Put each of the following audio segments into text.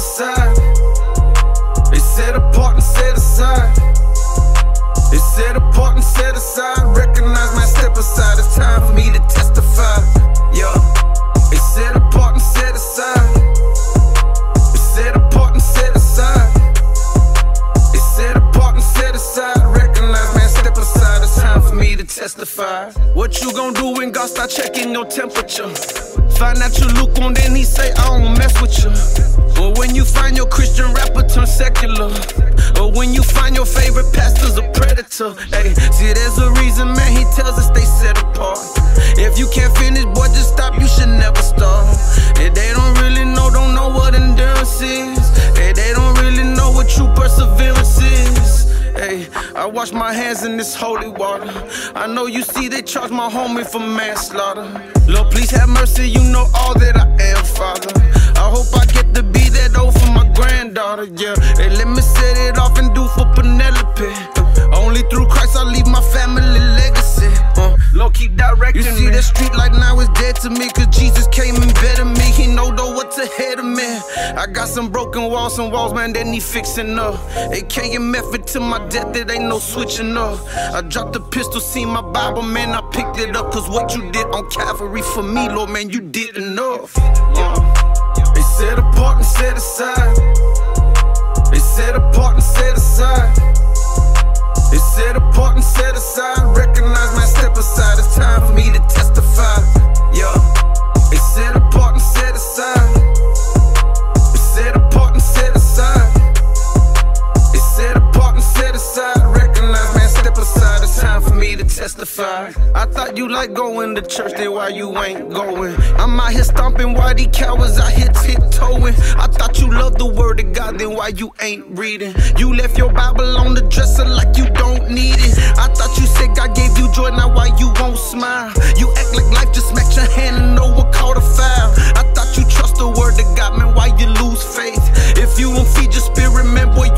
side. Testify. What you gon' do when God start checking your temperature? Find out you lukewarm, then he say, I don't mess with you. Or when you find your Christian rapper turn secular. Or when you find your favorite pastor's a predator. Hey, see, there's a reason, man, wash my hands in this holy water. I know you see they charge my homie for manslaughter. Lord, please have mercy, you know all that I am, Father. I hope I get to be that old for my granddaughter, yeah. Hey, let me set it off and do for Penelope. Only through Christ I leave my family legacy. Uh, Lord, keep directing You see me. that street like now is dead to me, cause Jesus came and better me. He know though what's ahead of me. I got some broken walls, some walls, man, that need fixing up. AK and method to my death, it ain't no switching up. I dropped the pistol, see my Bible, man, I picked it up. Cause what you did on Calvary for me, Lord, man, you did enough. Yeah. Testify. I thought you like going to church, then why you ain't going? I'm out here stomping while these cowards out here tiptoeing. I thought you loved the word of God, then why you ain't reading? You left your Bible on the dresser like you don't need it. I thought you said God gave you joy, now why you won't smile? You act like life just smacked your hand and no one caught a foul. I thought you trust the word of God, man, why you lose faith? If you don't feed your spirit, man, boy,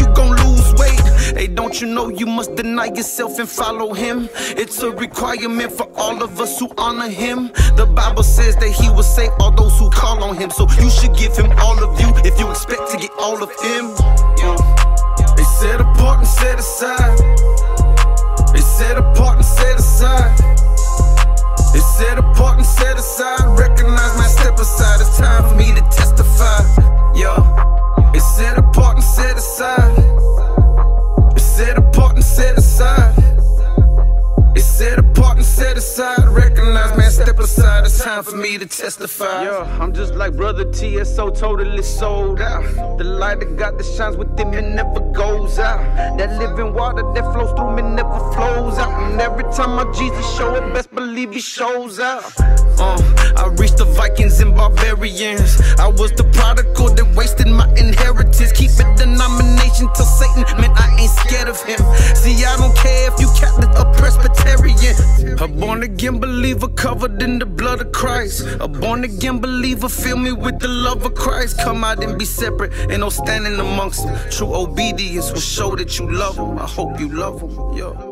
don't you know you must deny yourself and follow him? It's a requirement for all of us who honor him. The Bible says that he will save all those who call on him. So you should give him all of you if you expect to get all of him. They set apart and set aside. They set apart and set aside. Step aside. It's time for me to testify. Yo, I'm just like brother TSO, totally sold out. The light of God that shines within me never goes out. That living water that flows through me never flows out. And every time my Jesus show it, best believe he shows out. Uh, I reached the Vikings and barbarians. I was the prodigal that wasted my inheritance. Keep it denomination till Satan, born again believer covered in the blood of Christ. A born again believer, fill me with the love of Christ. Come out and be separate, ain't no standing amongst them. True obedience will show that you love him. I hope you love. Yo.